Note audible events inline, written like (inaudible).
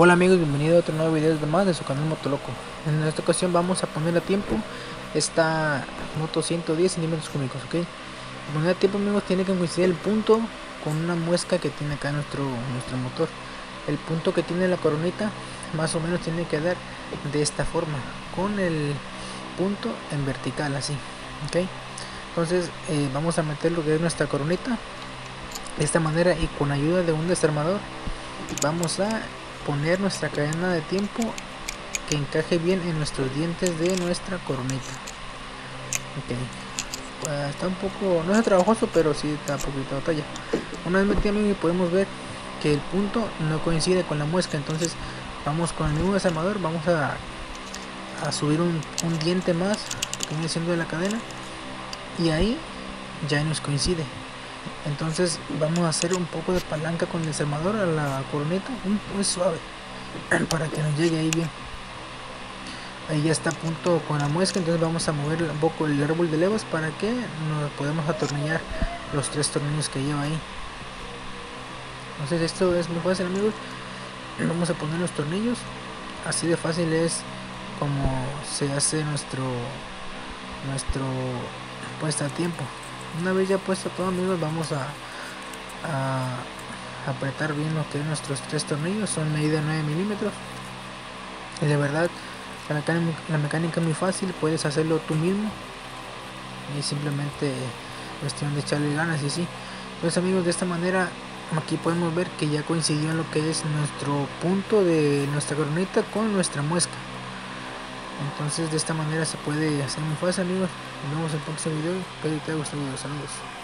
Hola amigos, bienvenidos a otro nuevo video de más de su canal Motoloco. En esta ocasión vamos a poner a tiempo esta moto 110 centímetros cúbicos, ok. Poner a tiempo amigos tiene que coincidir el punto con una muesca que tiene acá nuestro, nuestro motor. El punto que tiene la coronita más o menos tiene que dar de esta forma, con el punto en vertical así, ok. Entonces eh, vamos a meter lo que es nuestra coronita de esta manera y con ayuda de un desarmador vamos a poner nuestra cadena de tiempo que encaje bien en nuestros dientes de nuestra coronita ok. Pues está un poco no es trabajoso pero sí está un poquito batalla. Una vez metido y podemos ver que el punto no coincide con la muesca. Entonces vamos con el mismo desarmador. Vamos a, subir un, un diente más que viene siendo de la cadena. Y ahí ya nos coincide entonces vamos a hacer un poco de palanca con el desarmador a la coroneta muy suave (clears throat) para que nos llegue ahí bien. Ahí ya está a punto con la muesca entonces vamos a mover un poco el árbol de levas para que nos podamos atornillar los tres tornillos que lleva ahí. Entonces esto es muy fácil amigos. Vamos a poner los tornillos. Así de fácil es como se hace nuestro nuestro puesta a tiempo una vez ya puesto todo amigos vamos a, apretar bien lo que es nuestros tres tornillos. Son medida 9 milímetros. Y de verdad la mecánica, la mecánica es muy fácil puedes hacerlo tú mismo. Y simplemente cuestión de echarle ganas y sí entonces amigos de esta manera aquí podemos ver que ya coincidió en lo que es nuestro punto de nuestra coronita con nuestra muesca entonces de esta manera se puede hacer muy fácil amigos. Nos vemos en el próximo video. Espero que te haya gustado saludos